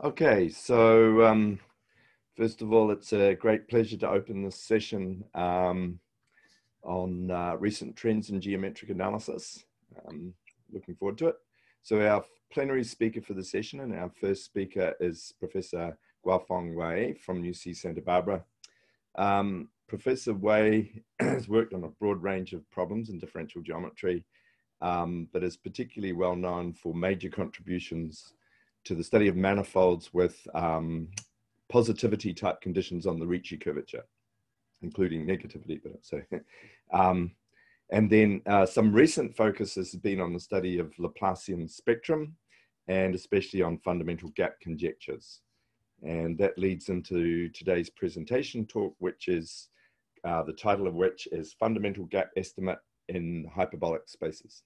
Okay, so um, first of all, it's a great pleasure to open this session um, on uh, recent trends in geometric analysis. Um, looking forward to it. So our plenary speaker for the session and our first speaker is Professor Guofang Wei from UC Santa Barbara. Um, Professor Wei has worked on a broad range of problems in differential geometry, um, but is particularly well known for major contributions to the study of manifolds with um, positivity type conditions on the Ricci curvature, including negativity. But so, um, and then uh, some recent focus has been on the study of Laplacian spectrum, and especially on fundamental gap conjectures. And that leads into today's presentation talk, which is uh, the title of which is Fundamental Gap Estimate in Hyperbolic Spaces.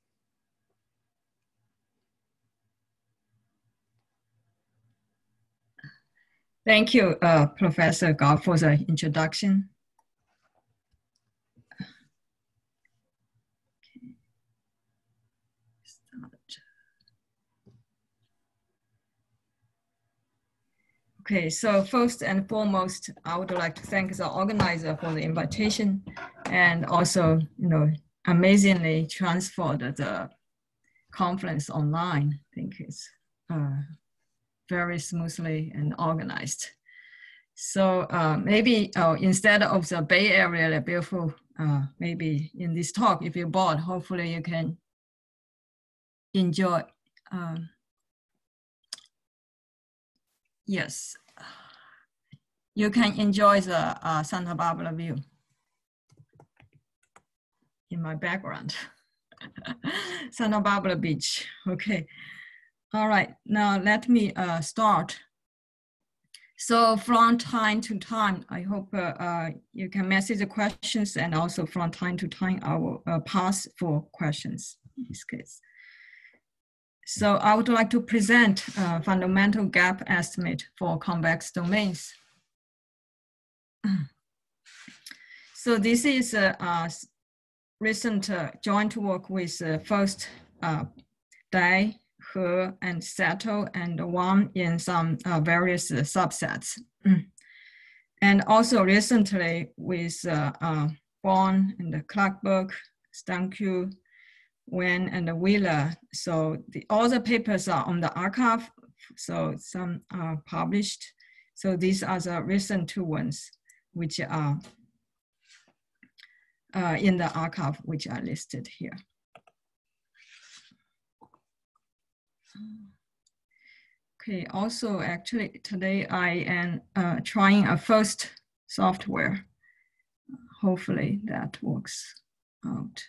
Thank you, uh, Professor Gao, for the introduction. Okay, so first and foremost, I would like to thank the organizer for the invitation and also, you know, amazingly transferred the conference online. I think it's uh, very smoothly and organized. So uh, maybe uh, instead of the Bay Area, the beautiful, uh, maybe in this talk, if you're bored, hopefully you can enjoy. Um, yes, you can enjoy the uh, Santa Barbara view in my background. Santa Barbara Beach, okay. All right, now let me uh, start. So from time to time, I hope uh, uh, you can message the questions and also from time to time, I will uh, pass for questions in this case. So I would like to present a fundamental gap estimate for convex domains. So this is a, a recent uh, joint work with uh, first uh, Dai, He, and Seto, and Wang in some uh, various uh, subsets. and also recently with uh, uh, Bourni and Clutterbuck, Stancu, Nguyen, and the Wheeler. So the, all the papers are on the arXiv. so some are published. So these are the recent two ones, which are uh, in the arXiv, which are listed here. Okay, also actually today I am uh, trying a first software. Hopefully that works out.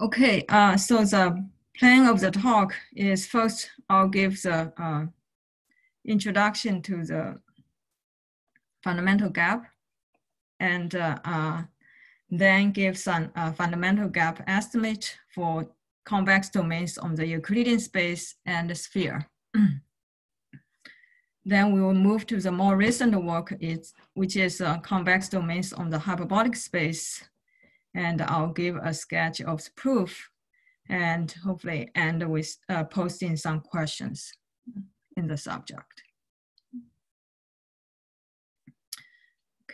Okay, uh, so the plan of the talk is first I'll give the uh, introduction to the fundamental gap and uh, uh, then give some uh, fundamental gap estimate for convex domains on the Euclidean space and the sphere. then we will move to the more recent work, which is uh, convex domains on the hyperbolic space. And I'll give a sketch of the proof and hopefully end with uh, posting some questions in the subject.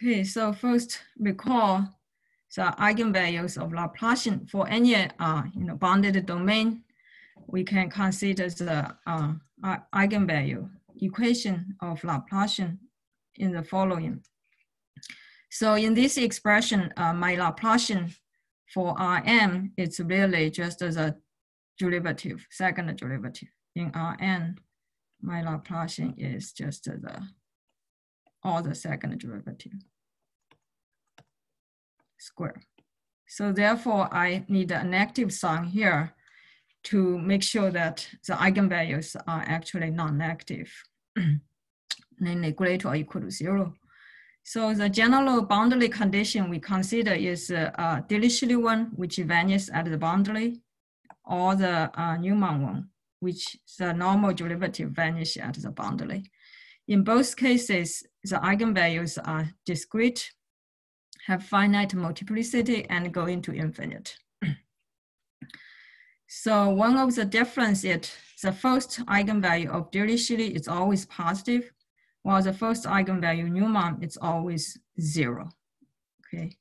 Okay, so first recall the eigenvalues of Laplacian for any uh, you know, bounded domain. We can consider the uh, eigenvalue equation of Laplacian in the following. So in this expression, uh, my Laplacian for Rn, it's really just the derivative, second derivative. In Rn, my Laplacian is just the all the second derivative square. So therefore, I need a negative sign here to make sure that the eigenvalues are actually non-negative, namely greater or equal to zero. So the general boundary condition we consider is uh, uh, Dirichlet one, which vanishes at the boundary, or the uh, Neumann one, which the normal derivative vanishes at the boundary. In both cases, the eigenvalues are discrete, have finite multiplicity and go into infinite. so one of the difference is the first eigenvalue of Dirichlet is always positive, while the first eigenvalue Neumann is always zero. Okay.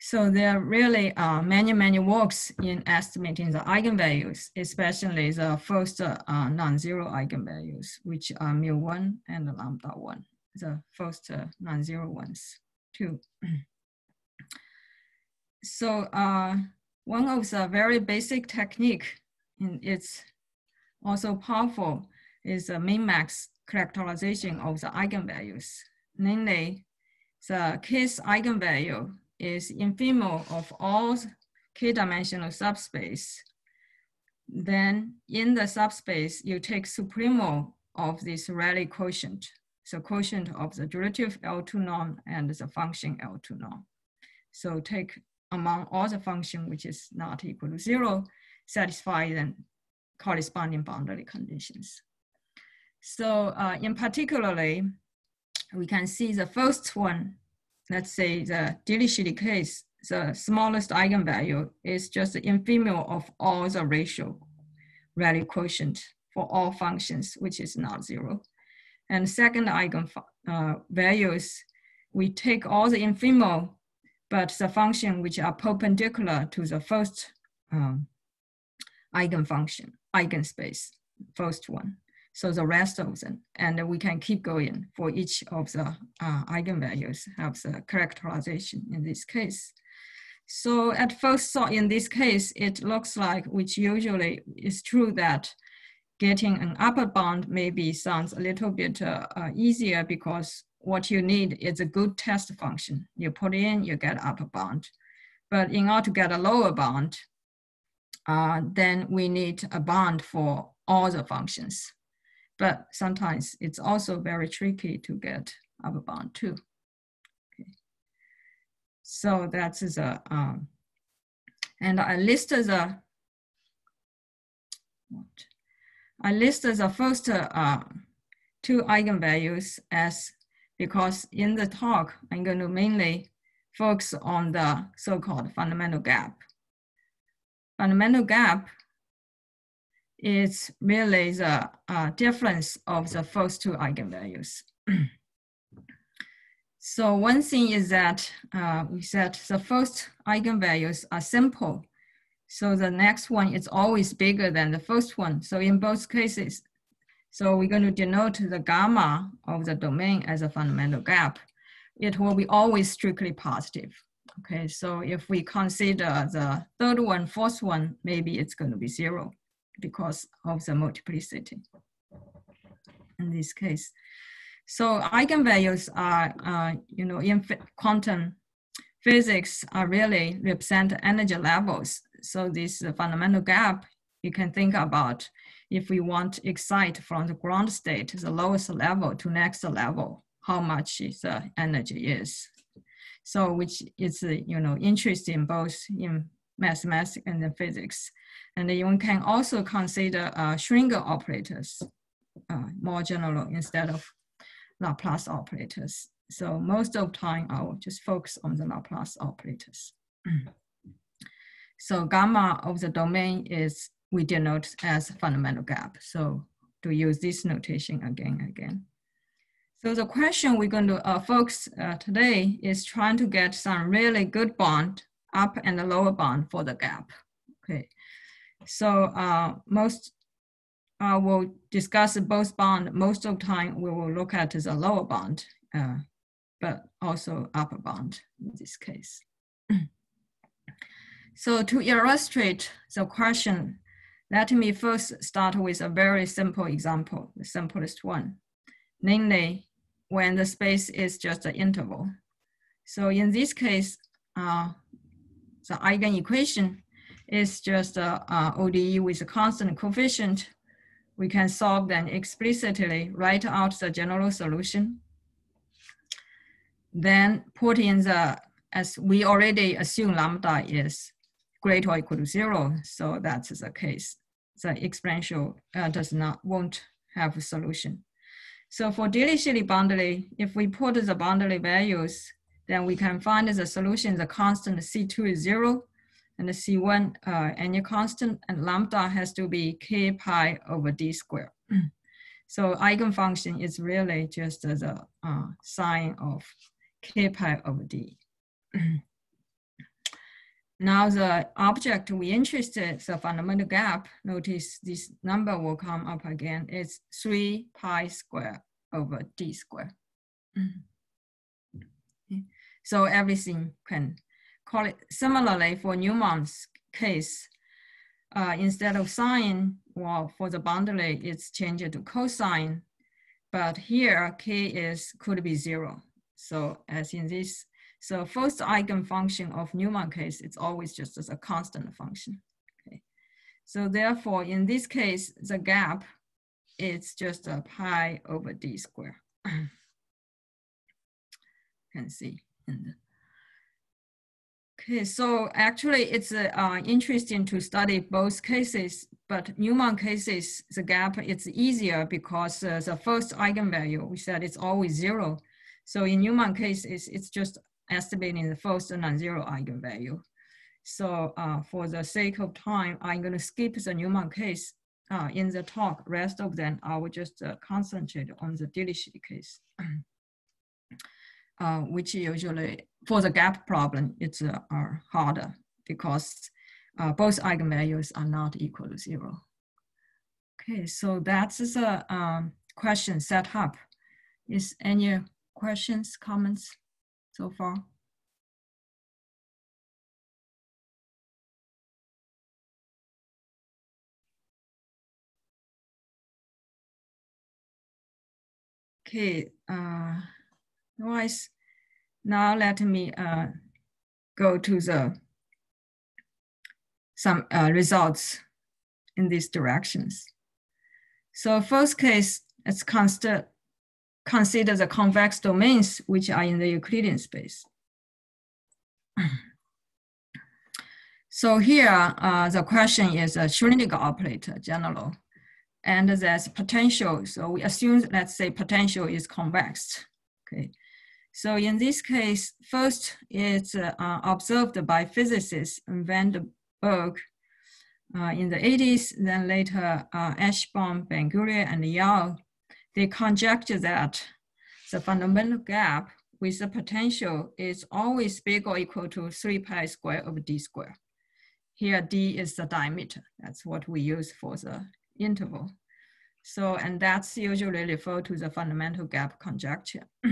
So there are really are many, many works in estimating the eigenvalues, especially the first uh, non-zero eigenvalues, which are mu1 and lambda 1, the first uh, non-zero ones too. so uh, one of the very basic technique, and it's also powerful, is the min-max characterization of the eigenvalues. Namely, the case eigenvalue is infimo of all k-dimensional subspace, then in the subspace, you take supremo of this Rayleigh quotient, so quotient of the derivative L2 norm and the function L2 norm. So take among all the function which is not equal to zero, satisfy the corresponding boundary conditions. So uh, in particularly, we can see the first one let's say the Dirichlet case, the smallest eigenvalue is just the infimo of all the ratio value quotient for all functions, which is not zero. And second eigenvalues, uh, we take all the infimo, but the function which are perpendicular to the first um, eigenfunction, eigenspace, first one. So the rest of them, and we can keep going for each of the uh, eigenvalues have the characterization in this case. So at first thought in this case, it looks like, which usually is true that getting an upper bound maybe sounds a little bit uh, uh, easier because what you need is a good test function. You put in, you get upper bound. But in order to get a lower bound, uh, then we need a bound for all the functions but sometimes it's also very tricky to get upper bound too. Okay. So that's the, um, and I listed the, what? I listed the first uh, two eigenvalues as because in the talk, I'm going to mainly focus on the so-called fundamental gap. Fundamental gap is really the uh, difference of the first two eigenvalues. so one thing is that uh, we said the first eigenvalues are simple. So the next one is always bigger than the first one. So in both cases, so we're going to denote the gamma of the domain as a fundamental gap. It will be always strictly positive. Okay, so if we consider the third one, fourth one, maybe it's going to be zero because of the multiplicity in this case. So eigenvalues are, uh, you know, in quantum physics are really represent energy levels. So this fundamental gap, you can think about if we want to excite from the ground state, the lowest level to next level, how much the energy is. So which is, you know, interesting both in mathematics and physics. And you can also consider uh, Schrödinger operators uh, more general instead of Laplace operators. So most of time I will just focus on the Laplace operators. so gamma of the domain is we denote as fundamental gap. So to use this notation again again. So the question we're going to uh, focus uh, today is trying to get some really good bond, up and the lower bond for the gap. Okay, so uh, most uh, will discuss both bond. Most of the time, we will look at the lower bond, uh, but also upper bond in this case. so to illustrate the question, let me first start with a very simple example, the simplest one, namely when the space is just an interval. So in this case, uh, the eigenequation is just a, a ODE with a constant coefficient. We can solve them explicitly, write out the general solution. Then put in the, as we already assume lambda is greater or equal to zero, so that's the case. The exponential uh, does not, won't have a solution. So for Dirichlet boundary, if we put the boundary values then we can find the solution, the constant C2 is zero, and the C1 uh, any constant, and lambda has to be k pi over d squared. so eigenfunction is really just the uh, sine of k pi over d. now the object we interested, the fundamental gap, notice this number will come up again, it's 3 pi square over d squared. So everything can call it similarly for Neumann's case. Uh, instead of sine, well, for the boundary, it's changed to cosine. But here, k is could be zero. So as in this, so first eigenfunction of Neumann case, it's always just as a constant function. Okay. So therefore, in this case, the gap is just a pi over d square. Can see the Okay, so actually it's uh, interesting to study both cases, but Neumann cases, the gap, it's easier because uh, the first eigenvalue, we said it's always zero. So in Neumann cases, it's just estimating the first non-zero eigenvalue. So uh, for the sake of time, I'm gonna skip the Neumann case uh, in the talk. Rest of them, I will just uh, concentrate on the Dirichlet case. uh, which usually for the gap problem, it's uh, are harder because uh, both eigenvalues are not equal to zero. Okay, so that's the um, question set up. Is any questions, comments so far? Okay, uh, otherwise, now let me uh, go to the some uh, results in these directions. So first case, let's consider, consider the convex domains which are in the Euclidean space. So here, uh, the question is a Schrödinger operator, general, and there's potential. So we assume, let's say potential is convex, okay? So in this case, first it's uh, observed by physicists van den Berg uh, in the 80s, then later uh, Ashbaugh, Ben Gurion, and Yau. They conjecture that the fundamental gap with the potential is always big or equal to 3 pi square over d square. Here d is the diameter. That's what we use for the interval. So, and that's usually referred to the fundamental gap conjecture.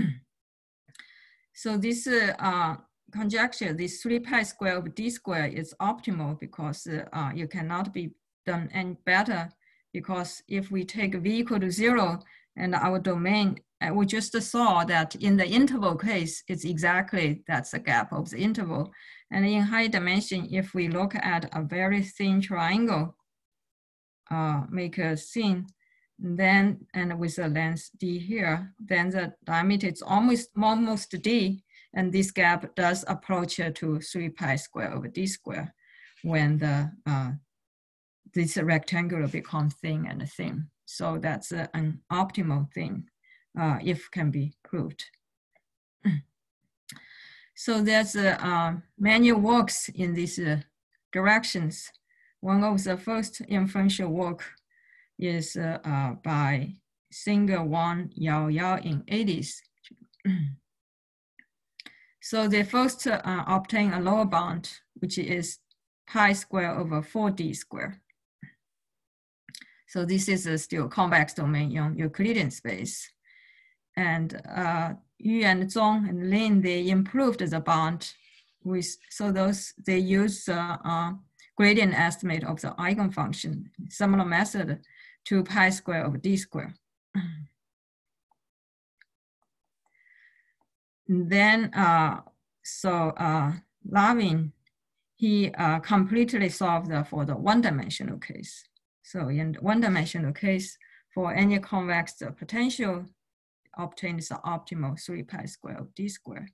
So this uh, conjecture, this 3 pi square of d square is optimal because uh, you cannot be done any better because if we take v equal to zero and our domain, uh, we just saw that in the interval case, it's exactly that's the gap of the interval. And in high dimension, if we look at a very thin triangle, uh, make a scene, then and with a length d here, then the diameter is almost almost d, and this gap does approach to 3 pi square over d square when the uh, this rectangular becomes thin and thin. So that's uh, an optimal thing uh, if can be proved. so there's uh, many works in these uh, directions. One of the first influential work is uh, uh, by Singer Wong Yau Yau in 80s. so they first obtain a lower bound, which is pi square over 4d square. So this is a still convex domain in Euclidean space. And uh, Yu and Zhong and Lin, they improved the bound with, so those, they use uh, uh, gradient estimate of the eigenfunction, similar method to pi square of d square. then, uh, so uh, Lavine, he uh, completely solved for the one-dimensional case. So in one-dimensional case, for any convex potential, obtains the optimal 3 pi square of d square.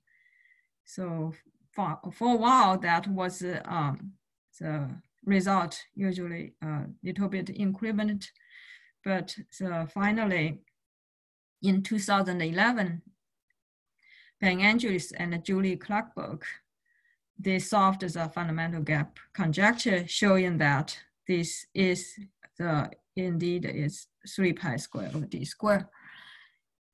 So for, for a while, that was um, the result, usually a uh, little bit equivalent but uh, finally, in 2011, Ben Andrews and Julie Clutterbuck, they solved the fundamental gap conjecture, showing that this is the indeed is 3 pi square over d square.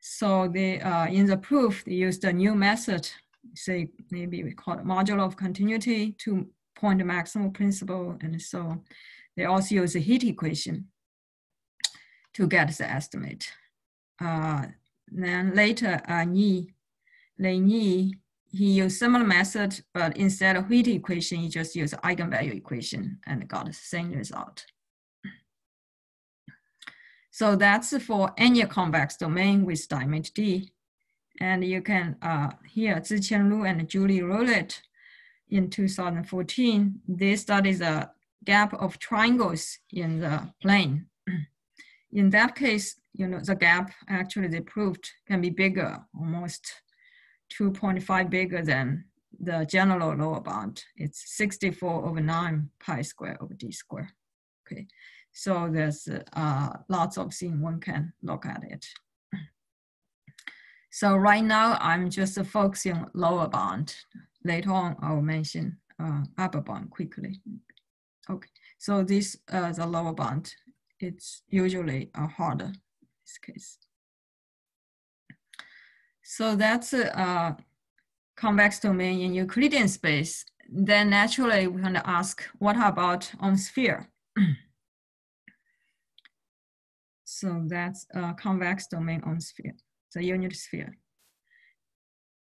So they, uh, in the proof, they used a new method, say maybe we call it modulo of continuity, to point the maximal principle, and so. They also use a heat equation to get the estimate. Uh, then later, uh, Ni, Lei Ni, he used similar method, but instead of heat equation, he just used eigenvalue equation and got the same result. So that's for any convex domain with dimension D. And you can, uh, here, Zhiqin Lu and Julie Rowlett in 2014, they studied the gap of triangles in the plane. In that case, you know, the gap actually they proved can be bigger, almost 2.5 bigger than the general lower bound. It's 64 over 9 pi square over d square. Okay, so there's uh, lots of things one can look at it. So right now I'm just focusing lower bound. Later on I'll mention uh, upper bound quickly. Okay, so this uh, the lower bound. It's usually uh, harder in this case. So that's uh, convex domain in Euclidean space. Then naturally we can ask, what about on sphere? so that's a convex domain on sphere, the unit sphere.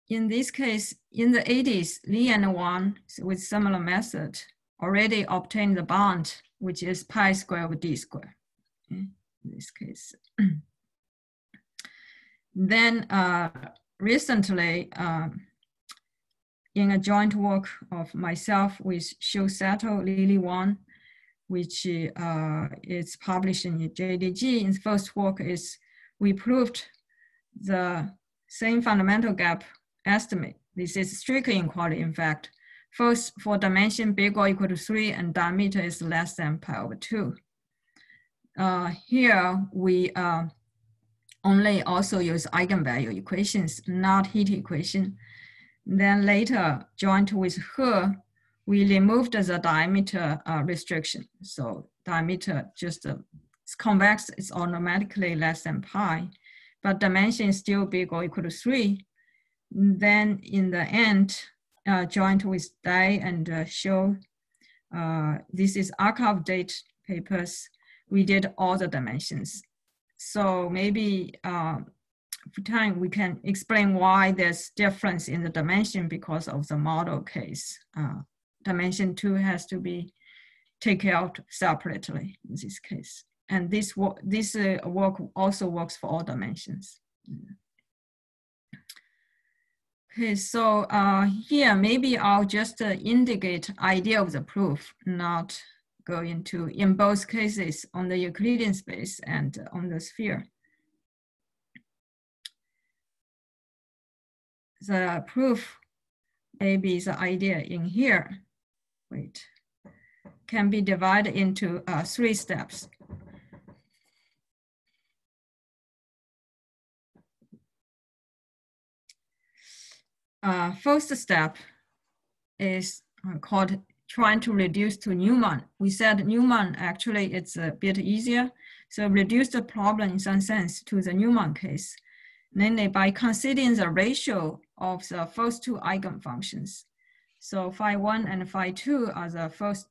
In this case, in the 80s, Li and Wang, with similar method, already obtained the bound, which is pi square over d square, in this case. then uh, recently, um, in a joint work of myself with Shoo Seto, Lili Wang, which uh, is published in JDG. In the first work is we proved the same fundamental gap estimate. This is strictly inequality, in fact. First, for dimension big or equal to three and diameter is less than pi over two. Uh, here, we uh, only also use eigenvalue equations, not heat equation. Then later, joined with her, we removed the diameter uh, restriction. So diameter just uh, it's convex, it's automatically less than pi, but dimension is still big or equal to three. Then in the end, uh, with Dai and uh, show uh, this is archive date papers. We did all the dimensions. So maybe uh, for time we can explain why there's difference in the dimension because of the model case. Uh, dimension two has to be taken out separately in this case. And this, work, this uh, work also works for all dimensions. Okay, so uh, here maybe I'll just uh, indicate idea of the proof, not go into, in both cases, on the Euclidean space and on the sphere. The proof, maybe the idea in here, wait, can be divided into uh, three steps. uh, first step is uh, called trying to reduce to Neumann. We said Neumann actually it's a bit easier. So reduce the problem in some sense to the Neumann case, namely by considering the ratio of the first two eigenfunctions. So phi one and phi two are the first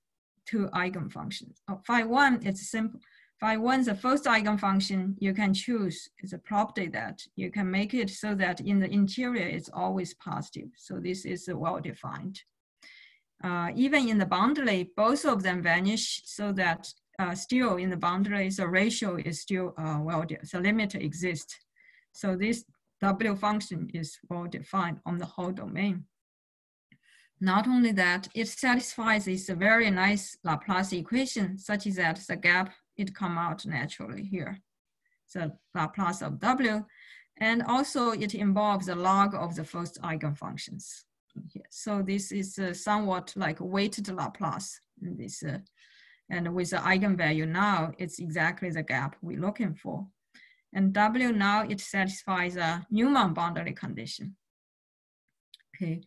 two eigenfunctions. Oh, phi one it's simple. Phi one, is the first eigenfunction you can choose is a property that you can make it so that in the interior it's always positive. So this is well defined. Uh, even in the boundary, both of them vanish so that uh, still in the boundary, the ratio is still uh, well, the limit exists. So this W function is well defined on the whole domain. Not only that, it satisfies this very nice Laplace equation such that the gap it come out naturally here. The Laplace of W. And also it involves the log of the first eigenfunctions. So this is uh, somewhat like weighted Laplace. This, uh, and with the eigenvalue now, it's exactly the gap we're looking for. And W now, it satisfies a Neumann boundary condition. okay,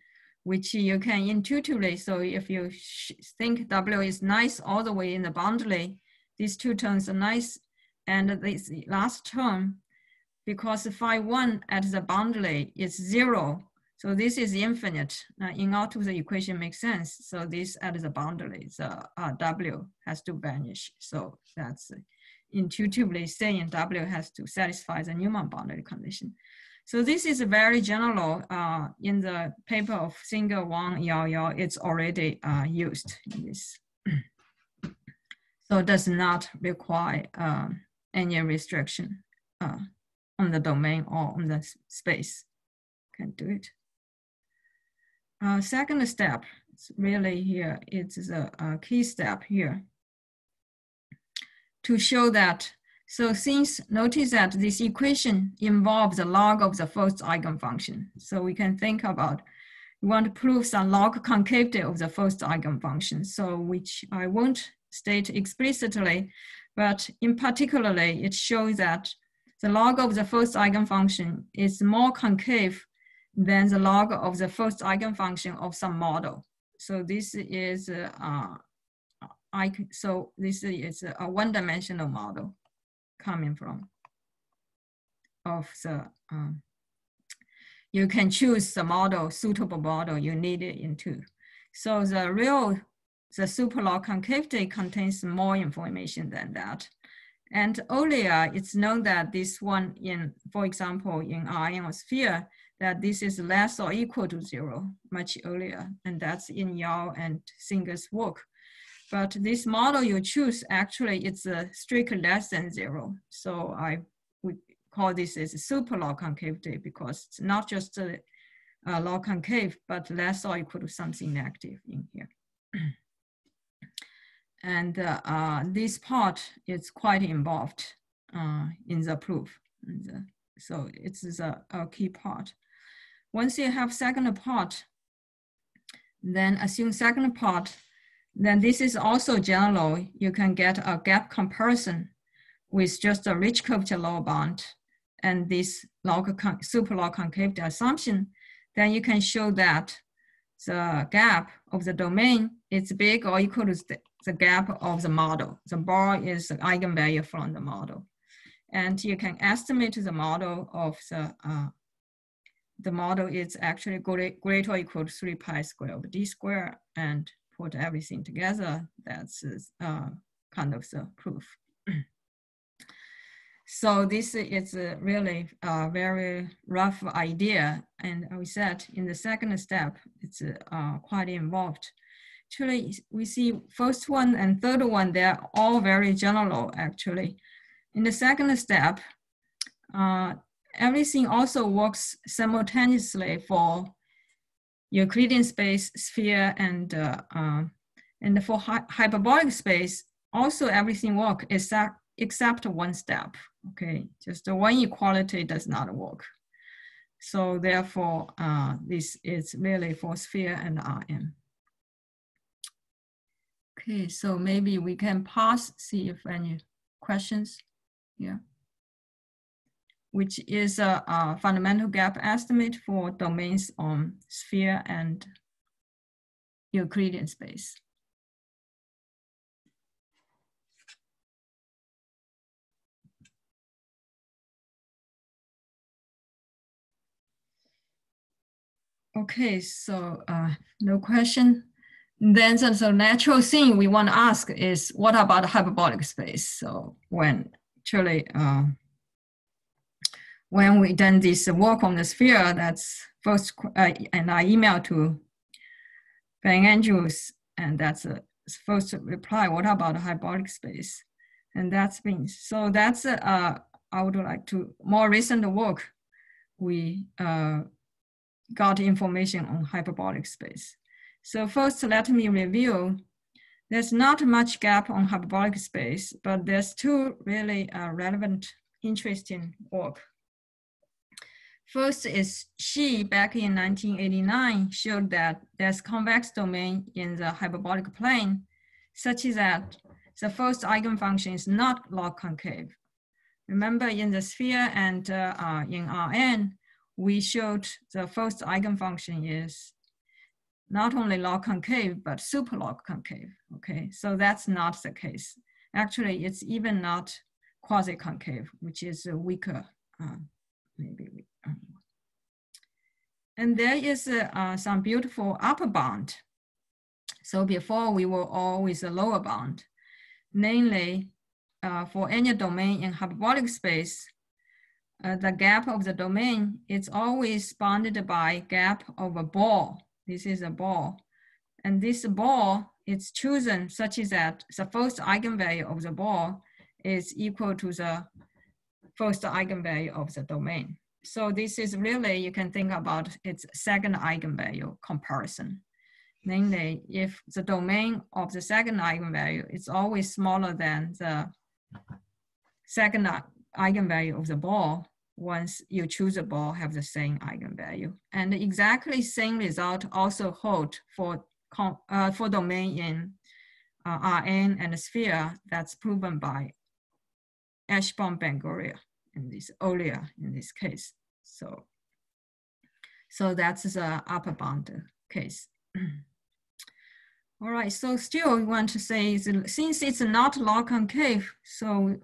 which you can intuitively, so if you think W is nice all the way in the boundary, these two terms are nice, and this last term, because phi one at the boundary is zero, so this is infinite. Now in order to the equation makes sense. So this at the boundary, the uh, W has to vanish. So that's intuitively saying W has to satisfy the Neumann boundary condition. So this is a very general uh, in the paper of Singer Wong Yau Yau, it's already uh, used in this. so it does not require um, any restriction uh, on the domain or on the space. Can do it. Uh, second step, it's really here, it's a key step here to show that so since notice that this equation involves the log of the first eigenfunction. So we can think about, we want to prove some log concavity of the first eigenfunction. So which I won't state explicitly, but in particularly it shows that the log of the first eigenfunction is more concave than the log of the first eigenfunction of some model. So this is, uh, I, so this is a one-dimensional model coming from of the, um, you can choose the model, suitable model you need it into. So the real, the superlog concavity contains more information than that. And earlier, it's known that this one in, for example, in our ionosphere, that this is less or equal to zero much earlier. And that's in Yau and Singer's work. But this model you choose, actually it's a strict less than zero. So I would call this as a super log concavity because it's not just a, a log concave, but less or equal to something negative in here. and uh, uh, this part is quite involved uh, in the proof. The, so it's a key part. Once you have second part, then assume second part then this is also general. You can get a gap comparison with just a Ricci curvature lower bound and this log super log concavity assumption, then you can show that the gap of the domain is big or equal to the, the gap of the model. The bar is the eigenvalue from the model. And you can estimate the model of the, uh, the model is actually greater or equal to 3 pi square of d square and put everything together, that's uh, kind of the proof. so this is really a very rough idea. And we said in the second step, it's uh, quite involved. Actually, we see first one and third one, they're all very general actually. In the second step, uh, everything also works simultaneously for Euclidean space, sphere, and uh, uh, and for hy hyperbolic space, also everything work except except one step. Okay, just the one equality does not work. So therefore, uh, this is really for sphere and Rm. Okay, so maybe we can pause, see if any questions. Yeah which is a, a, fundamental gap estimate for domains on sphere and Euclidean space. Okay, so uh, no question. Then so, so natural thing we want to ask is what about hyperbolic space? So when actually uh, when we done this work on the sphere, that's first, uh, and I emailed to Ben Andrews, and that's a first reply, what about hyperbolic space? And that's been, so that's, uh, I would like to, more recent work, we uh, got information on hyperbolic space. So first, let me review. There's not much gap on hyperbolic space, but there's two really uh, relevant, interesting work First is Shih back in 1989 showed that there's convex domain in the hyperbolic plane such that the first eigenfunction is not log concave. Remember in the sphere and uh, uh, in Rn, we showed the first eigenfunction is not only log concave, but super log concave, okay? So that's not the case. Actually, it's even not quasi-concave, which is a weaker, uh, maybe. Um, and there is uh, some beautiful upper bound. So before we were always a lower bound, namely uh, for any domain in hyperbolic space, uh, the gap of the domain is always bounded by gap of a ball. This is a ball. And this ball is chosen such that the first eigenvalue of the ball is equal to the first eigenvalue of the domain. So this is really, you can think about its second eigenvalue comparison. Namely, if the domain of the second eigenvalue is always smaller than the second eigenvalue of the ball, once you choose a ball have the same eigenvalue. And exactly same result also hold for, uh, for domain in uh, Rn and sphere that's proven by Benguria in this earlier in this case. So, so that's the upper bound case. All right, so still we want to say, since it's not log concave, so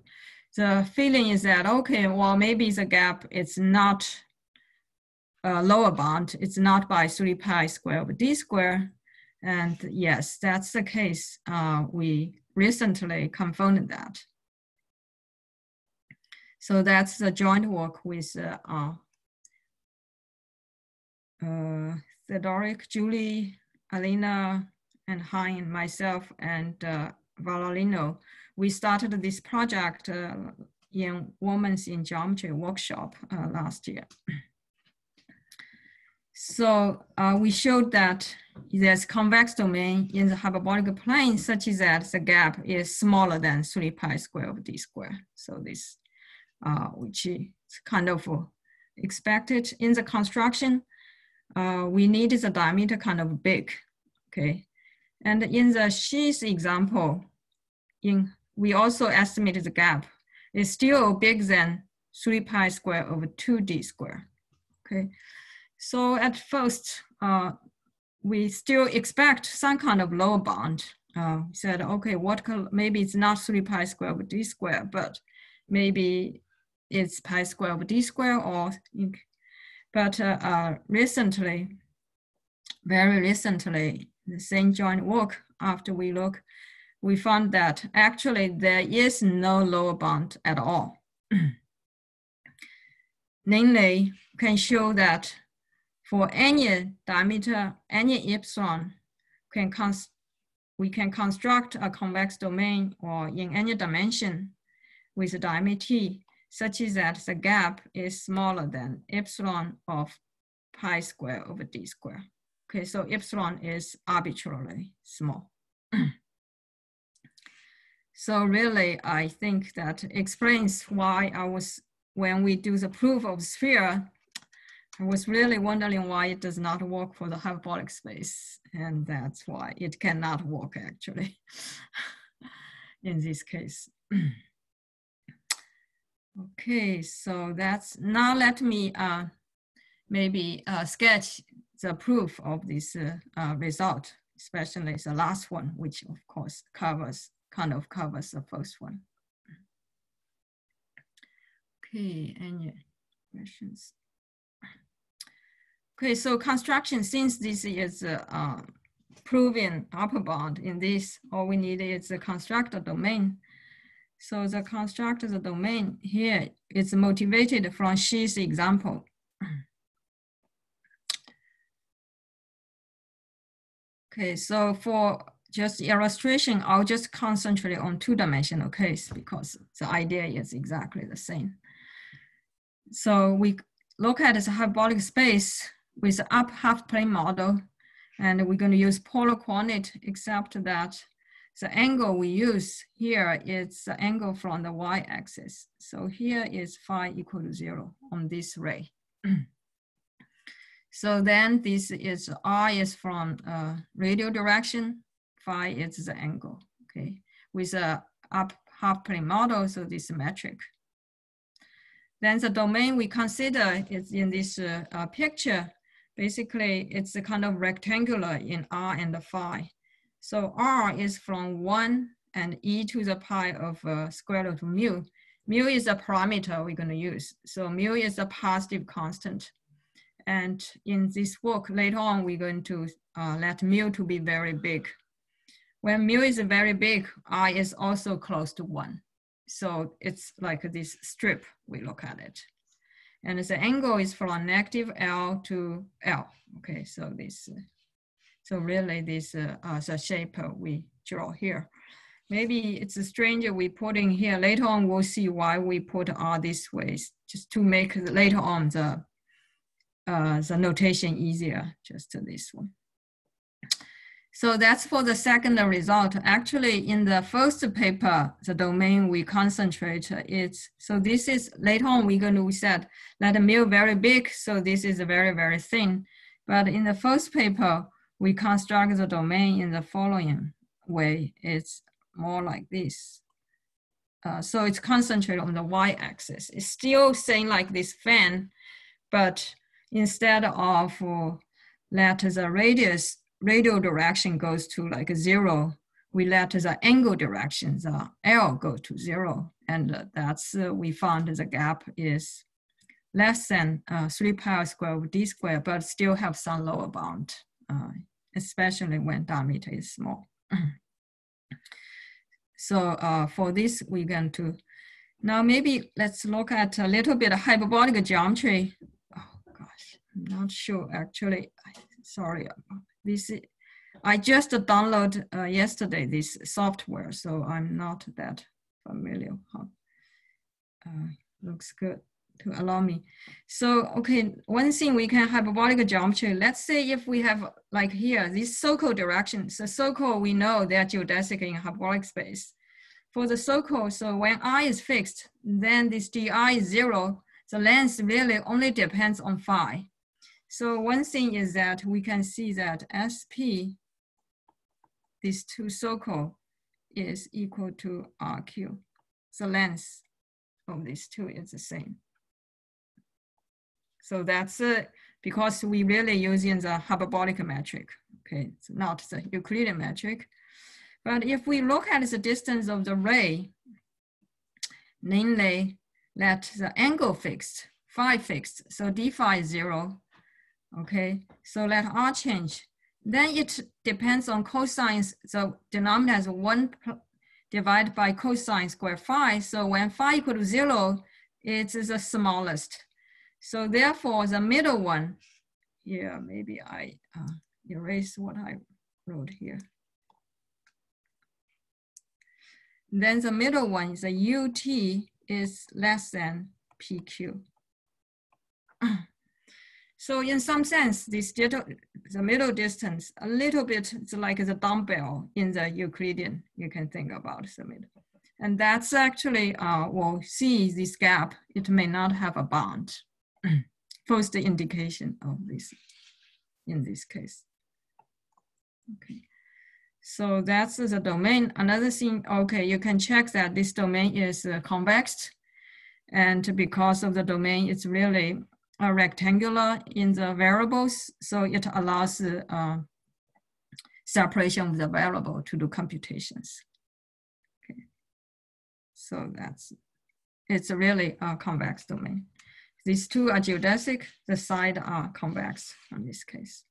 the feeling is that, okay, well, maybe the gap is not a lower bound, it's not by three pi square of d square. And yes, that's the case. Uh, we recently confirmed that. So that's the joint work with uh, uh, Theodora, Julie, Alina, and Hien, myself, and uh. We started this project uh, in Women's in Geometry workshop uh, last year. So uh, we showed that there's convex domain in the hyperbolic plane such that the gap is smaller than 3 pi square of d square. So this uh, which is kind of expected in the construction. Uh, we need the diameter kind of big, okay? And in the Shih example, in, we also estimated the gap It's still bigger than 3 pi square over 2d square, okay? So at first, uh, we still expect some kind of lower bound. Uh, said, okay, what maybe it's not 3 pi square over d square, but maybe it's pi square of d square or, but uh, uh, recently, very recently, the same joint work after we look, we found that actually there is no lower bound at all. Namely, can show that for any diameter, any epsilon, can we can construct a convex domain or in any dimension with a diameter t such that the gap is smaller than epsilon of pi square over d square. Okay, so epsilon is arbitrarily small. so really, I think that explains why I was, when we do the proof of sphere, I was really wondering why it does not work for the hyperbolic space. And that's why it cannot work actually in this case. Okay, so that's now let me uh, maybe uh, sketch the proof of this uh, uh, result, especially the last one, which of course covers, kind of covers the first one. Okay, any questions? Okay, so construction, since this is uh, proven upper bound in this, all we need is a constructor domain. So the constructor the domain here is motivated from Shih example. Okay, so for just illustration, I'll just concentrate on two-dimensional case because the idea is exactly the same. So we look at the hyperbolic space with up half plane model, and we're going to use polar coordinate, except that the angle we use here is the angle from the y-axis. So here is phi equal to zero on this ray. so then this is r is from uh, radial direction, phi is the angle, okay? With a up half plane model, so this metric. then the domain we consider is in this uh, uh, picture. Basically, it's a kind of rectangular in R and phi. So R is from one and e to the pi of uh, square root of mu. Mu is a parameter we're gonna use. So mu is a positive constant. And in this work later on, we're going to uh, let mu to be very big. When mu is very big, R is also close to one. So it's like this strip, we look at it. And the angle is from negative L to L. Okay, so this, so really this uh, uh, the shape we draw here. Maybe it's a stranger we put in here. Later on, we'll see why we put all these ways, just to make later on the, uh, the notation easier, just this one. So that's for the second result. Actually, in the first paper, the domain we concentrate is, so this is, later on we're going to set let mu very big, so this is very, very thin. But in the first paper, we construct the domain in the following way. It's more like this. Uh, so it's concentrated on the y-axis. It's still saying like this fan, but instead of uh, let the radius radial direction goes to like zero, we let the angle direction, the L go to zero. And that's, uh, we found the gap is less than uh, 3 pi square of d square, but still have some lower bound, uh, especially when diameter is small. so uh, for this, we're going to, now maybe let's look at a little bit of hyperbolic geometry. Oh gosh, I'm not sure actually, sorry this is, I just downloaded uh, yesterday this software, so I'm not that familiar. Huh? Uh, looks good to allow me. So, okay, one thing we can hyperbolic geometry. Let's say if we have like here, this circle direction. So circle, we know they're geodesic in hyperbolic space. For the circle, so when I is fixed, then this di is zero. The length really only depends on phi. So one thing is that we can see that SP, these two circle, is equal to RQ. The length of these two is the same. So that's uh, because we really using the hyperbolic metric, okay? It's not the Euclidean metric. But if we look at the distance of the ray, namely that the angle fixed, phi fixed, so d phi is zero, Okay, so let R change. Then it depends on cosine. So denominator is one divided by cosine square phi. So when phi equal to zero, it is the smallest. So therefore the middle one, yeah, maybe I uh, erase what I wrote here. Then the middle one is the UT is less than PQ. So in some sense, this the middle distance, a little bit, it's like the dumbbell in the Euclidean, you can think about the middle. And that's actually, uh, we'll see this gap, it may not have a bound. First indication of this in this case. Okay. So that's the domain. Another thing, okay, you can check that this domain is uh, convex. And because of the domain, it's really uh, rectangular in the variables, so it allows uh, separation of the variable to do computations. Okay, so that's, it's really a convex domain. These two are geodesic, the side are convex in this case,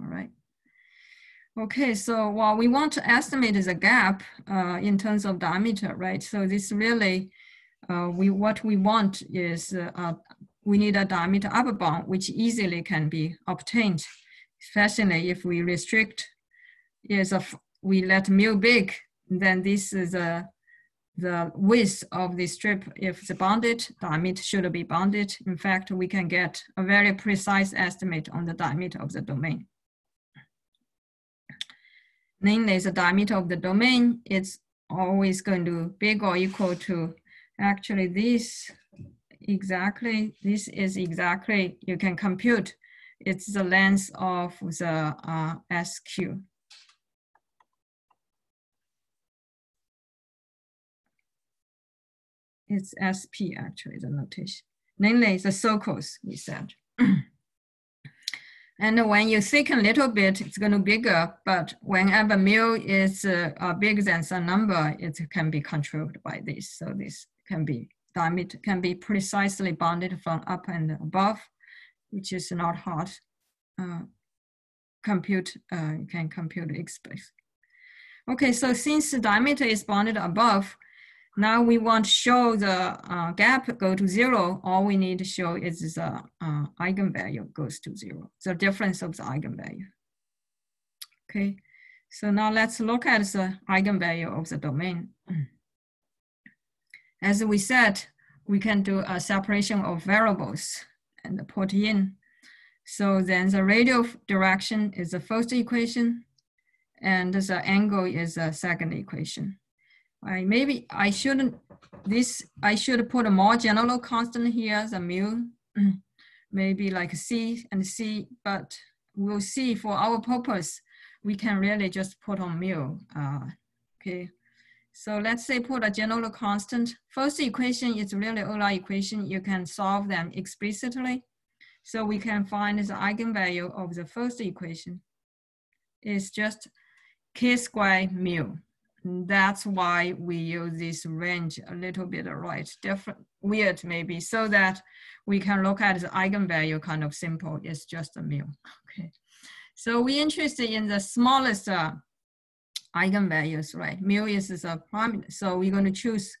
all right. Okay, so what we want to estimate is a gap uh, in terms of diameter, right? So this really, uh, we what we want is uh, we need a diameter upper bound, which easily can be obtained, especially if we restrict, is a, we let mu big, then this is a, the width of the strip, if it's bounded, diameter should be bounded. In fact, we can get a very precise estimate on the diameter of the domain. Namely, the diameter of the domain, it's always going to big or equal to actually this exactly, this is exactly, you can compute, it's the length of the uh, SQ. It's SP actually, the notation. Namely, the circles we said. and when you thicken a little bit, it's going to bigger, but whenever mu is uh, bigger than some number, it can be controlled by this. So this can be diameter, can be precisely bounded from up and above, which is not hard. Uh, compute, uh, can compute express. Okay, so since the diameter is bounded above, now we want to show the uh, gap go to zero. All we need to show is the uh, eigenvalue goes to zero, the difference of the eigenvalue. Okay, so now let's look at the eigenvalue of the domain. As we said, we can do a separation of variables and put in. So then the radial direction is the first equation and the angle is the second equation. I maybe I shouldn't this I should put a more general constant here, the mu, maybe like C and C, but we'll see for our purpose, we can really just put on mu. Uh, okay, so let's say put a general constant. First equation is really Euler equation. You can solve them explicitly. So we can find the eigenvalue of the first equation is just k squared mu. That's why we use this range a little bit right, different, weird maybe, so that we can look at the eigenvalue kind of simple. It's just a mu. Okay. So we're interested in the smallest uh, eigenvalues, right? Mu is a prime, so we're going to choose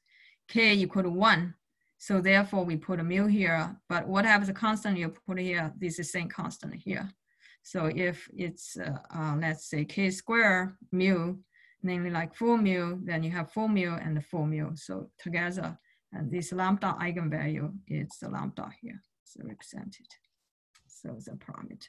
k equal to one. So therefore we put a mu here, but what whatever the constant you put here, this is same constant here. So if it's, uh, uh, let's say k square mu, namely like 4 mu, then you have 4 mu and the 4 mu. So together, and this lambda eigenvalue is the lambda here, so represented. So the parameter.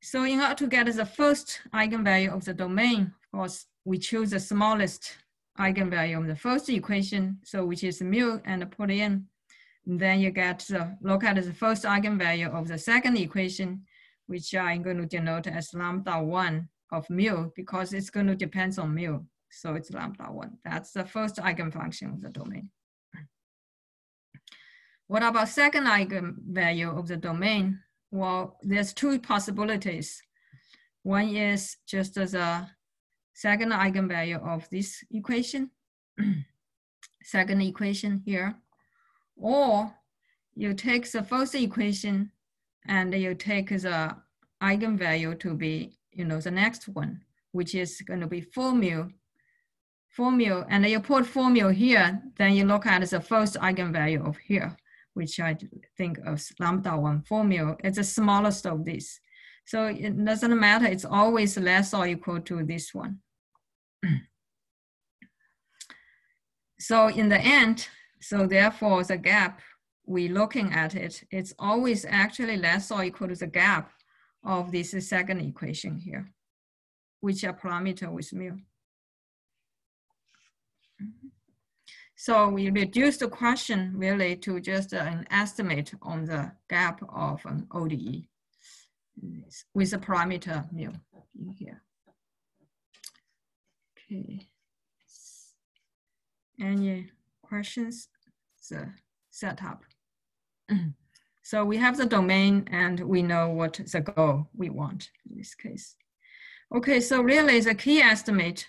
So in order to get the first eigenvalue of the domain, of course, we choose the smallest eigenvalue of the first equation, so which is mu, and put in. And then you get the, look at the first eigenvalue of the second equation, which I'm going to denote as lambda one of mu because it's going to depend on mu. So it's lambda one. That's the first eigenfunction of the domain. What about second eigenvalue of the domain? Well, there's two possibilities. One is just as a second eigenvalue of this equation, second equation here, or you take the first equation and you take the eigenvalue to be, you know, the next one, which is going to be 4 mu, 4 mu, and you put 4 mu here, then you look at the first eigenvalue of here, which I think of lambda 1, 4 mu. It's the smallest of these. So it doesn't matter, it's always less or equal to this one. so in the end, so therefore the gap, we looking at it, it's always actually less or equal to the gap of this second equation here, which are parameter with mu. So we reduce the question really to just an estimate on the gap of an ODE with the parameter mu in here. Okay. Any questions? The setup. so we have the domain and we know what the goal we want in this case. Okay, so really the key estimate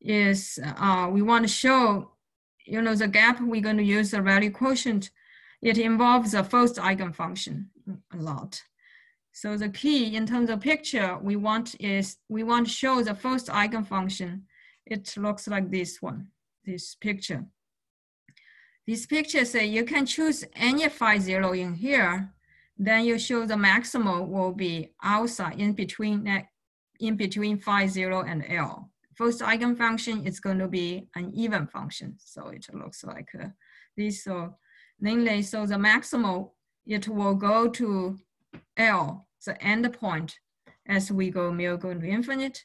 is uh, we want to show, you know, the gap we're going to use the Rayleigh quotient. It involves the first eigenfunction a lot. So the key in terms of picture we want is we want to show the first eigenfunction it looks like this one, this picture. This picture say you can choose any phi zero in here, then you show the maximal will be outside in between that, in between phi zero and L. First eigenfunction is going to be an even function. So it looks like uh, this. So namely, so the maximal, it will go to L, the end point, as we go mu going to infinite.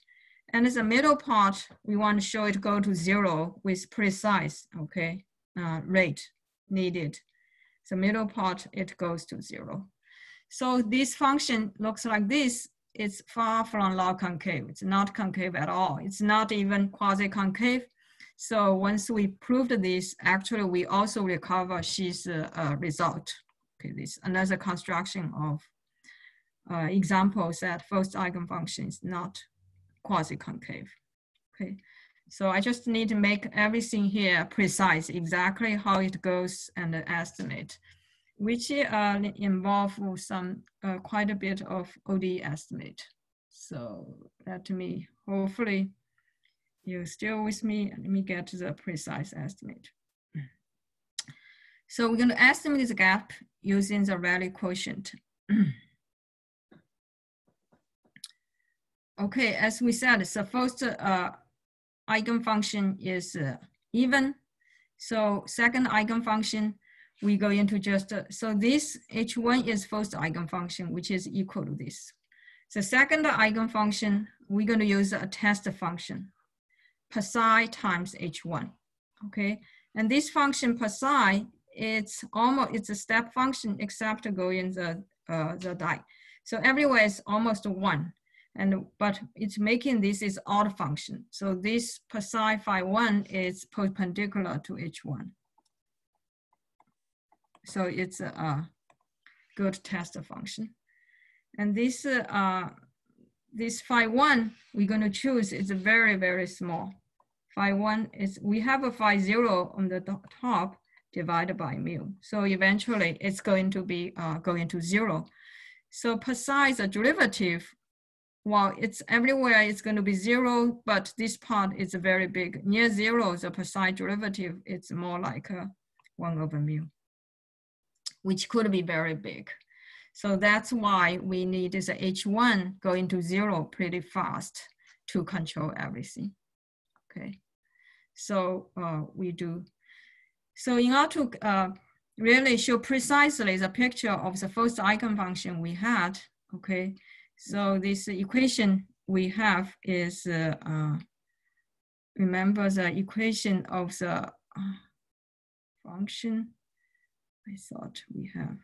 And in the middle part, we want to show it go to zero with precise, okay, uh, rate needed. The middle part, it goes to zero. So this function looks like this. It's far from log concave. It's not concave at all. It's not even quasi-concave. So once we proved this, actually we also recover Shih's uh, result. Okay, this another construction of uh, examples that first eigenfunction is not quasi-concave. Okay, so I just need to make everything here precise, exactly how it goes and estimate, which uh, involve some uh, quite a bit of ODE estimate. So let me, hopefully you're still with me. Let me get to the precise estimate. So we're going to estimate this gap using the Rayleigh quotient. okay, as we said, the first uh, eigenfunction is uh, even. So second eigenfunction, we go into just, uh, so this H1 is first eigenfunction, which is equal to this. The second eigenfunction, we're going to use a test function, psi times H1, okay? And this function psi, it's almost, it's a step function except to go in the, uh, the die. So everywhere is almost one. And, but it's making this is odd function. So this psi phi one is perpendicular to H1. So it's a good test function. And this, uh, this phi one we're going to choose is a very, very small. Phi one is, we have a phi zero on the top divided by mu. So eventually it's going to be uh, going to zero. So psi is a derivative. Well, it's everywhere it's going to be zero, but this part is very big. Near zero, the psi derivative, it's more like a one over mu, which could be very big. So that's why we need the H1 going to zero pretty fast to control everything. Okay, so uh, we do. So in order to uh, really show precisely the picture of the first eigenfunction we had, okay, so this equation we have is, uh, uh remember the equation of the uh, function I thought we have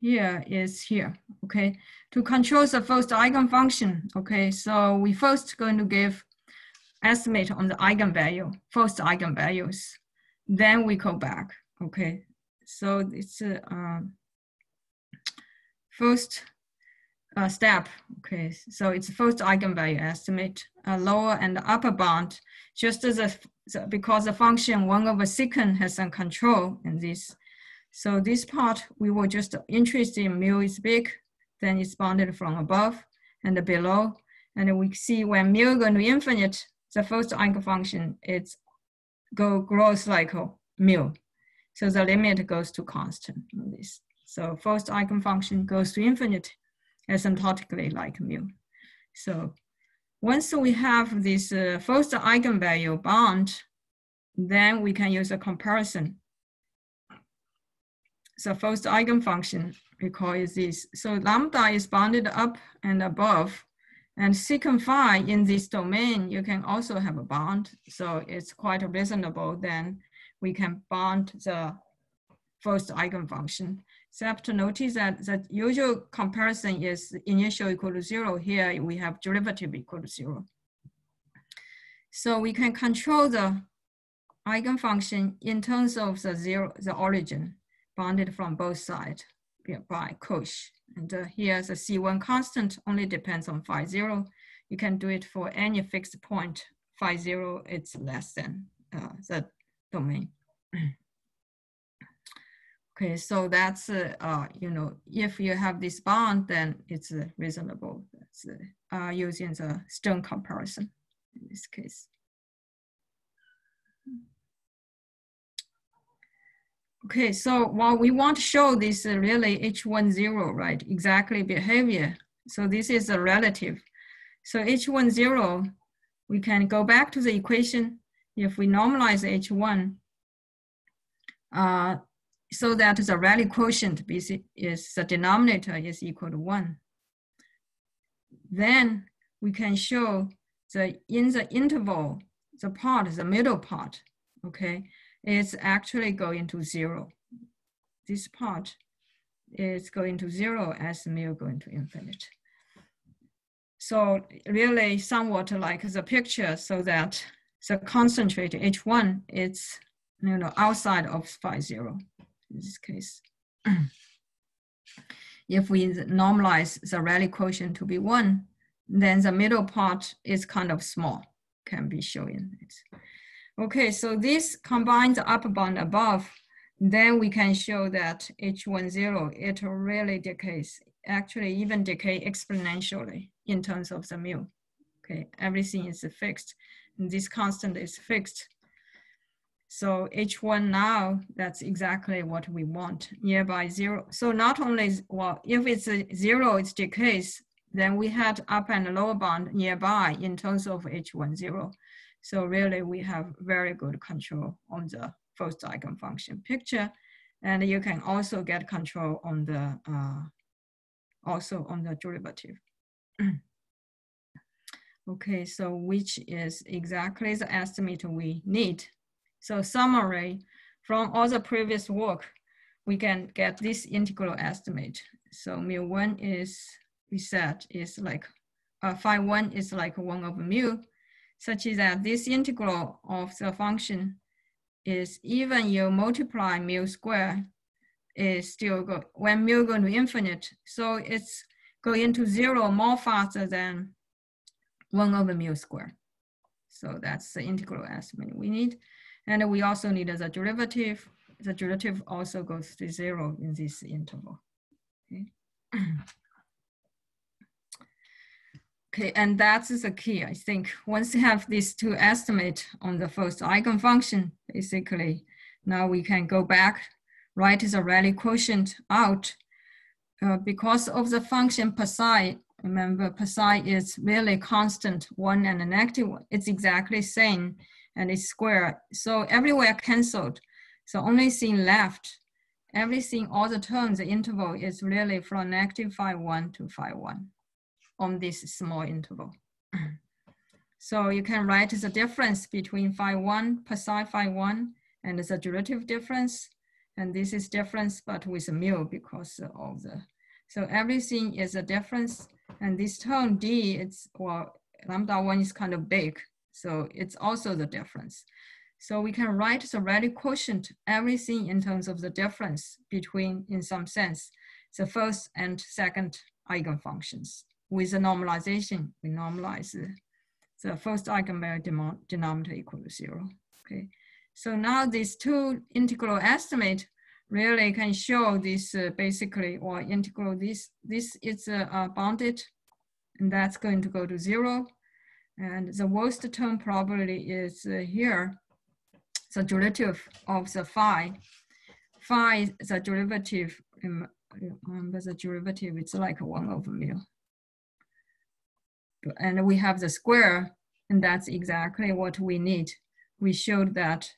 here is here, okay? To control the first eigenfunction, okay? So we first going to give estimate on the eigenvalue, first eigenvalues. Then we go back, okay? So it's a uh, first uh, step, okay? So it's first eigenvalue estimate, a lower and upper bound, just as a, because the function one over secant has some control in this so this part, we were just interested in mu is big, then it's bounded from above and below. And we see when mu going to infinite, the first eigenfunction is go grows like mu. So the limit goes to constant on this. So first eigenfunction goes to infinite asymptotically like mu. So once we have this uh, first eigenvalue bound, then we can use a comparison the first eigenfunction we call is this. So lambda is bounded up and above, and secant phi in this domain, you can also have a bound. So it's quite reasonable then we can bound the first eigenfunction. Except to notice that the usual comparison is initial equal to zero. Here we have derivative equal to zero. So we can control the eigenfunction in terms of the zero, the origin bounded from both sides by Cauchy. And uh, here the C1 constant only depends on phi zero. You can do it for any fixed point. Phi zero, it's less than uh, the domain. Okay, so that's, uh, uh, you know, if you have this bond, then it's uh, reasonable. That's uh, using the Sturm comparison in this case. Okay, so what we want to show this uh, really H10, right? Exactly behavior. So this is a relative. So H10, we can go back to the equation. If we normalize H1, uh, so that the Rayleigh quotient is the denominator is equal to one. Then we can show the in the interval, the part, the middle part, okay, is actually going to zero. This part is going to zero as mu going to infinite. So really somewhat like the picture so that the concentrate H1, is you know outside of phi zero in this case. if we normalize the Rayleigh quotient to be one, then the middle part is kind of small, can be shown. Okay, so this combines upper bound above, then we can show that H10, it really decays, actually even decay exponentially in terms of the mu. Okay, everything is fixed. This constant is fixed. So H1 now, that's exactly what we want, nearby zero. So not only, well, if it's a zero, it's decays, then we had up and lower bound nearby in terms of H1 zero. So really we have very good control on the first eigenfunction picture. And you can also get control on the, uh, also on the derivative. okay, so which is exactly the estimate we need. So summary, from all the previous work, we can get this integral estimate. So mu one is, we said, is like, uh, phi one is like one over mu, such that this integral of the function is even you multiply mu square is still go when mu go to infinite. So it's going to zero more faster than one over mu square. So that's the integral estimate we need. And we also need the derivative. The derivative also goes to zero in this interval. Okay. Okay, and that's the key, I think. Once you have these two estimate on the first eigenfunction, basically, now we can go back, write the Rayleigh quotient out. Uh, because of the function psi, remember psi is really constant, one and a negative one. It's exactly same and it's square. So everywhere canceled. So only thing left, everything, all the terms, the interval is really from negative phi one to phi one on this small interval. so you can write the difference between phi 1 psi phi 1 and the derivative difference. And this is difference, but with a mu because of the, so everything is a difference. And this term D, it's, well, lambda 1 is kind of big. So it's also the difference. So we can write the Rayleigh quotient, everything in terms of the difference between, in some sense, the first and second eigenfunctions with the normalization, we normalize the first eigenvalue denominator equal to zero, okay? So now these two integral estimate really can show this uh, basically, or integral this, this is uh, bounded, and that's going to go to zero. And the worst term probably is uh, here, the derivative of the phi. Phi, is the derivative, remember the derivative, it's like one over mu and we have the square, and that's exactly what we need. We showed that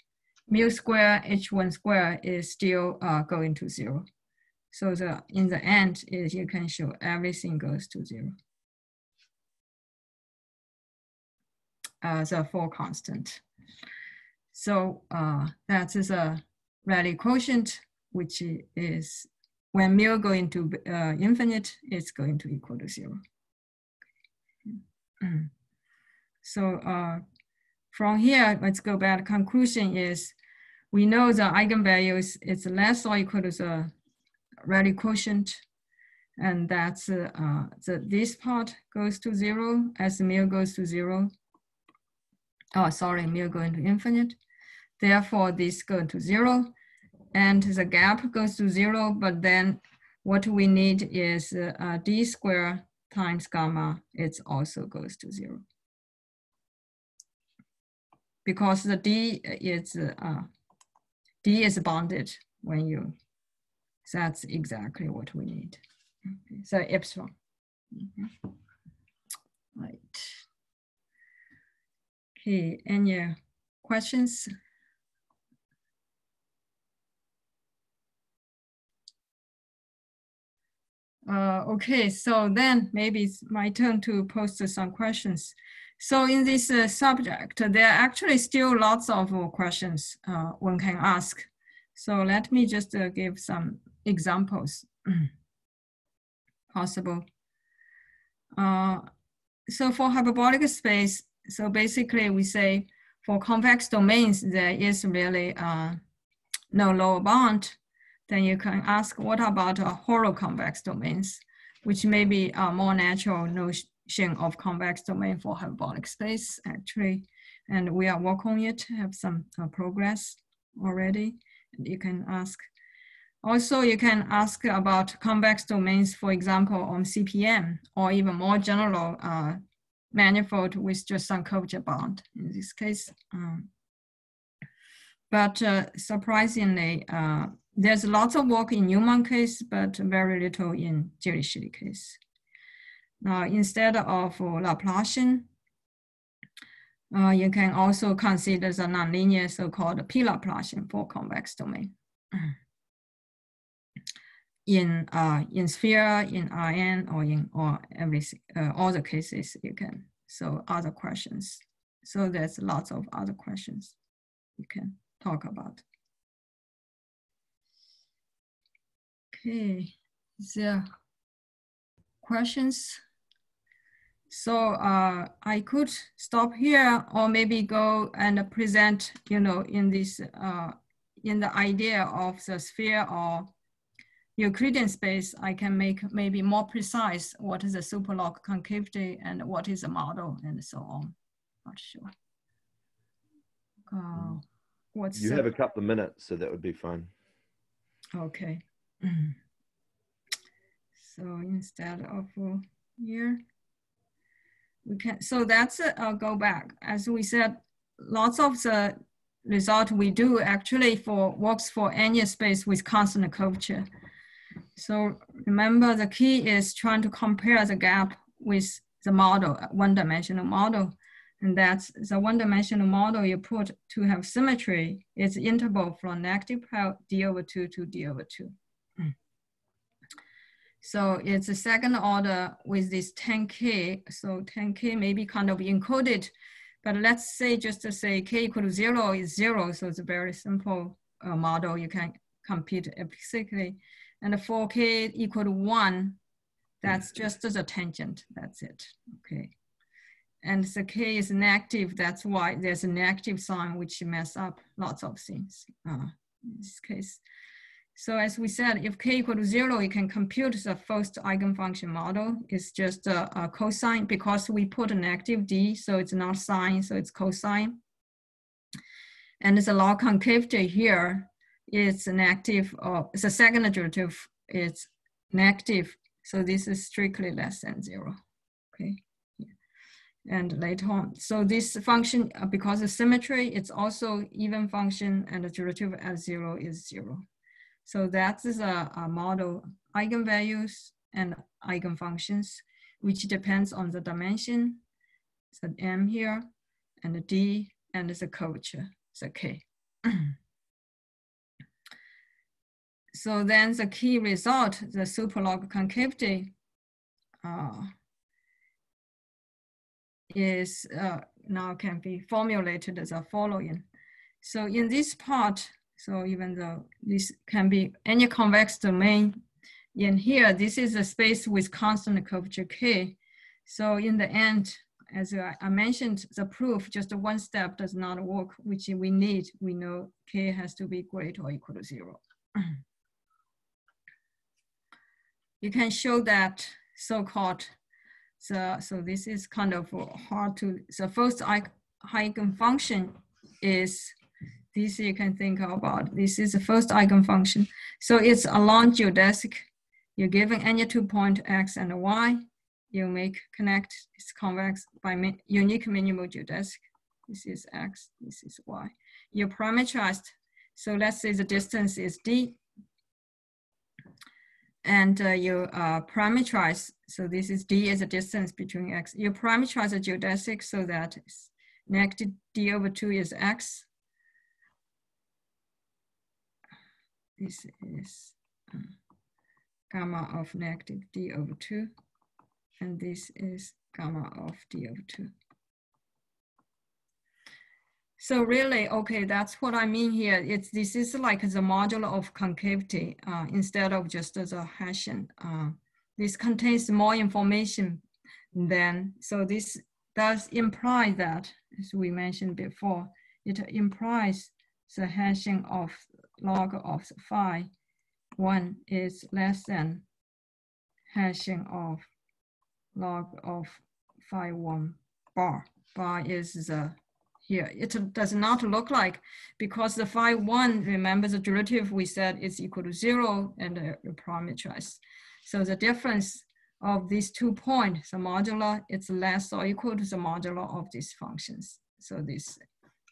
mu square h1 square is still uh, going to zero. So the in the end is you can show everything goes to zero. Uh, the four constant. So uh, that is a Rayleigh quotient, which is when mu going to uh, infinite, it's going to equal to zero. Mm. So uh, from here, let's go back. Conclusion is we know the eigenvalues is less or equal to the Rayleigh quotient. And that's uh, the, this part goes to zero as mu goes to zero. Oh, sorry, mu going to infinite. Therefore, this goes to zero and the gap goes to zero, but then what we need is uh, d square times gamma, it also goes to zero. Because the D is, uh, D is bounded when you, that's exactly what we need. Okay. So epsilon. Mm -hmm. Right. Okay, any questions? Uh, okay, so then maybe it's my turn to post some questions. So in this uh, subject, there are actually still lots of uh, questions uh, one can ask. So let me just uh, give some examples possible. Uh, so for hyperbolic space, so basically we say for convex domains, there is really uh, no lower bound. Then you can ask, what about uh, horo-convex domains, which may be a more natural notion of convex domain for hyperbolic space, actually. And we are working on it, have some uh, progress already. You can ask. Also, you can ask about convex domains, for example, on CPM, or even more general uh, manifold with just some curvature bound in this case. Um, but uh, surprisingly, uh, there's lots of work in Neumann case, but very little in Dirichlet case. Now, instead of Laplacian, uh, you can also consider the nonlinear so-called P-Laplacian for convex domain. In uh, in sphere, in Rn, or in or every uh, all the cases you can. So other questions. So there's lots of other questions you can talk about. Okay, is there questions? So uh, I could stop here or maybe go and present, you know, in this, uh, in the idea of the sphere or Euclidean space, I can make maybe more precise what is the superlog concavity and what is the model and so on. Not sure. Uh, what's you have a couple of minutes, so that would be fine. Okay. so instead of here, we can. So that's a, uh, go back. As we said, lots of the result we do actually for works for any space with constant curvature. So remember the key is trying to compare the gap with the model, one-dimensional model. And that's the one-dimensional model you put to have symmetry is interval from negative d over 2 to d over 2. So it's a second order with this 10K. So 10K may be kind of encoded, but let's say just to say K equal to zero is zero. So it's a very simple uh, model. You can compute implicitly and the 4k equal to one, that's just as a tangent, that's it, okay. And the k is negative, that's why there's a negative sign which mess up lots of things uh, in this case. So as we said, if k equal to zero, you can compute the first eigenfunction model. It's just a, a cosine because we put a negative d, so it's not sine, so it's cosine. And the log concavity here it's negative, or it's a second derivative, it's negative. So this is strictly less than zero, okay? And later on, so this function, uh, because of symmetry, it's also even function and the derivative at zero is zero. So that is a, a model eigenvalues and eigenfunctions, which depends on the dimension, so m here, and the d, and the curvature, so k. so then the key result, the superlog concavity, uh, is uh, now can be formulated as a following. So in this part, so even though this can be any convex domain, in here, this is a space with constant curvature K. So in the end, as I mentioned, the proof, just one step does not work, which we need. We know K has to be greater or equal to zero. you can show that so-called, so, so this is kind of hard to, so first eigenfunction is this you can think about. This is the first eigenfunction. So it's along geodesic. You're given any two point x and y. You make connect, it's convex by mi unique minimal geodesic. This is x, this is y. You parameterized. So let's say the distance is d and uh, you uh, parameterize. So this is d is a distance between x. You parameterize the geodesic so that negative d over 2 is x. This is uh, gamma of negative d over 2. And this is gamma of d over 2. So really, okay, that's what I mean here. It's this is like the module of concavity uh, instead of just as a Hessian. Uh, this contains more information than, so this does imply that, as we mentioned before, it implies the Hessian of log of phi one is less than Hessian of log of phi one bar. Bar is the here. It does not look like because the phi one, remember the derivative we said is equal to zero and uh, parameterized. So the difference of these two points, the modular, it's less or equal to the modular of these functions. So this,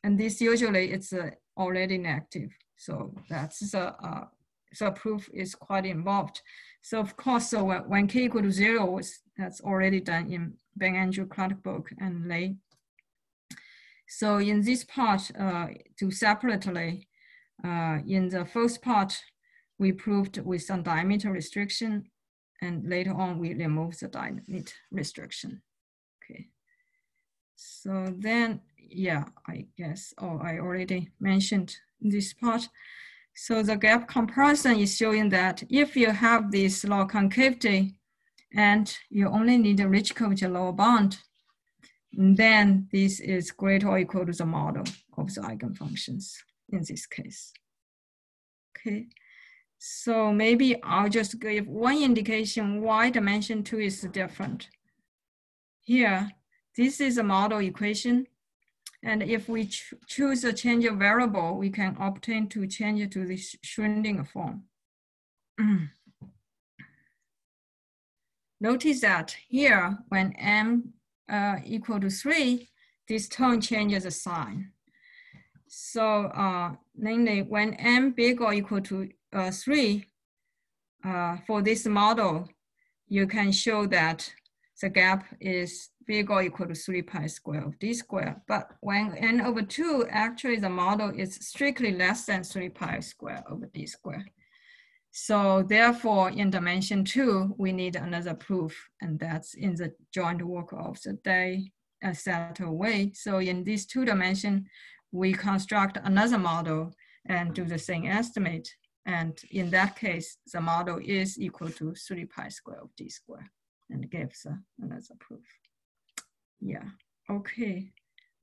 and this usually it's uh, already negative. So that's the, uh, so proof is quite involved. So of course, so when, k equal to zero, that's already done in Ben Andrew Clutterbuck and Lei. So in this part, uh, to separately, uh, in the first part, we proved with some diameter restriction and later on we remove the diameter restriction. Okay. So then, yeah, I guess, oh, I already mentioned this part. So the gap comparison is showing that if you have this log concavity and you only need a Ricci curvature lower bound, then this is greater or equal to the model of the eigenfunctions in this case. Okay. So maybe I'll just give one indication why dimension two is different. Here, this is a model equation. And if we ch choose a change of variable, we can obtain to change it to this Schrödinger form. Notice that here, when m uh, equal to three, this term changes the sign. So uh, namely, when m big or equal to uh, three, uh, for this model, you can show that the gap is big or equal to 3 pi square of d square. But when n over 2, actually the model is strictly less than 3 pi square over d square. So therefore, in dimension 2, we need another proof, and that's in the joint work of the day uh, Seto Wei. So in this two dimension, we construct another model and do the same estimate. And in that case, the model is equal to 3 pi square of d square and gives uh, another proof. Yeah, okay.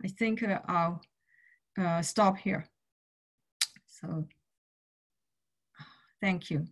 I think uh, I'll uh, stop here. So thank you.